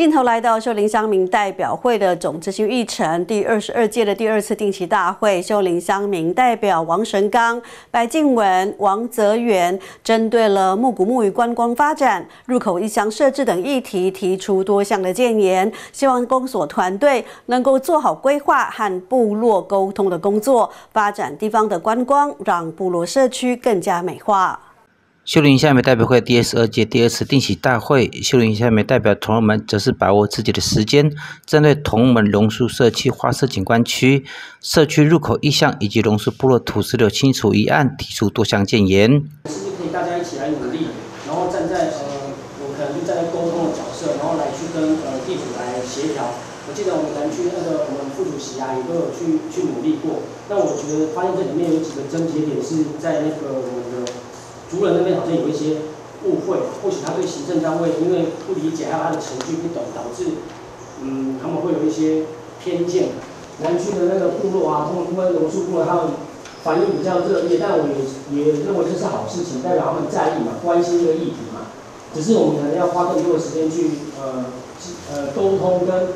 镜头来到秀林乡民代表会的总执行议程，第二十二届的第二次定期大会，秀林乡民代表王神刚、白静文、王泽元，针对了木谷木鱼观光发展、入口一乡设置等议题，提出多项的建言，希望公所团队能够做好规划和部落沟通的工作，发展地方的观光，让部落社区更加美化。秀林下面代表会第十二届第二次定期大会，秀林下面代表同仁们则是把握自己的时间，针对同门榕树社区花色景观区、社区入口意向以及榕树部落土石流清除一案提出多项建言。是不是可以大家一起来努力，然后站在呃，我可能就站在沟通的角色，然后来去跟呃地主来协调。我记得我们南区那个我们副主席啊，也都有去去努力过。那我觉得发现这里面有几个症结点是在那个我们的。族人那边好像有一些误会，或许他对行政单位因为不理解，还有他的程序不懂，导致嗯他们会有一些偏见。南区的那个部落啊，因为榕树部落他们反应比较热烈，但我也也认为这是好事情，代表他们在意嘛，关心这个议题嘛。只是我们可能要花更多的时间去呃呃沟通，跟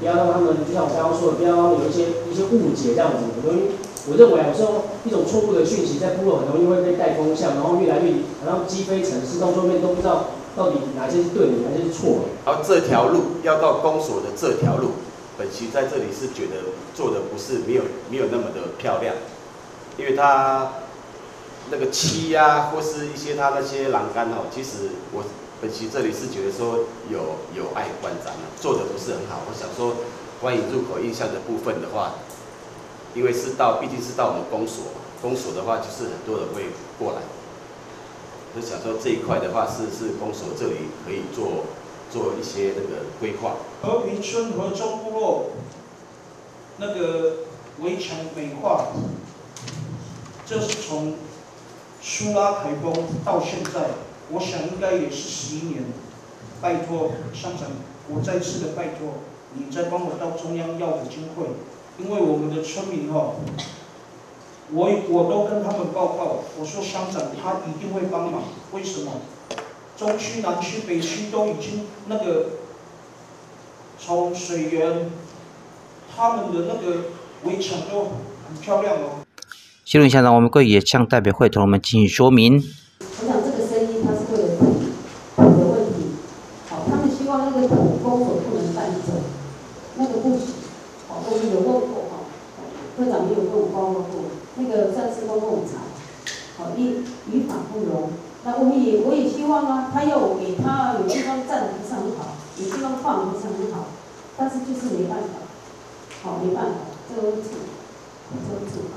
不要让他们就像我刚刚说的，不要让他们有一些一些误解这样子，容易。我认为有时候一种错误的讯息在部落很容易会被带风向，然后越来越好像鸡飞城市，到后面都不知道到底哪些是对的，哪些是错的。然后这条路要到公所的这条路，本席在这里是觉得做的不是没有没有那么的漂亮，因为它那个漆呀，或是一些它那些栏杆哦，其实我本席这里是觉得说有有碍观瞻了，做的不是很好。我想说，关于入口印象的部分的话。因为是到，毕竟是到我们公所，公所的话就是很多人会过来，我想说这一块的话是是公所这里可以做做一些那个规划。和平村和中部落那个围墙美化，这是从苏拉台风到现在，我想应该也是十一年。拜托乡长，我再次的拜托，你再帮我到中央要补经费。因为我们的村民哈，我我都跟他们报告，我说乡长他一定会帮忙。为什么？中区、南区、北区都已经那个从水源，他们的那个围墙都很漂亮哦。新闻现场，我们贵也向代表会同仁们进行说明。我想这个声音它是会有土的问题，好，他们希望那个土工所不能搬走，那个不行。我们有问过哈，科长没有跟我报告过，那个上次公共查，好，一语法不容，那我们也我也希望啊，他要给他有地方站不是很好，有地方放不是很好，但是就是没办法，好没办法，这个是这个是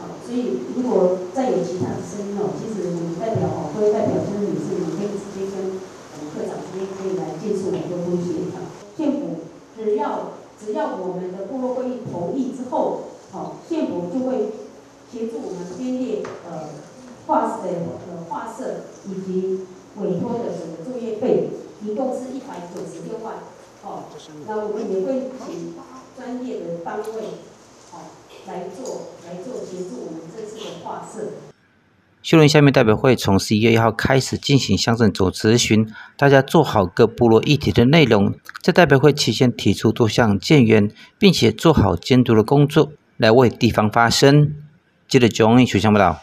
好，所以如果再有其他的声音哦，其实我们代表哦，各位代表就是女士，你可以直接跟我们科长直接可以来接触很多东西哈，县府只要。只要我们的部落会议同意之后，好，县府就会协助我们编列呃画室的呃画社以及委托的整个作业费，一共是一百九十六万，好，那我们也会请专业的单位，好来做来做协助我们这次的画色。秀伦下面代表会从十一月一号开始进行乡镇组咨询，大家做好各部落议题的内容，在代表会期间提出多项建言，并且做好监督的工作，来为地方发声。记得九英取向报道。